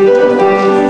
Música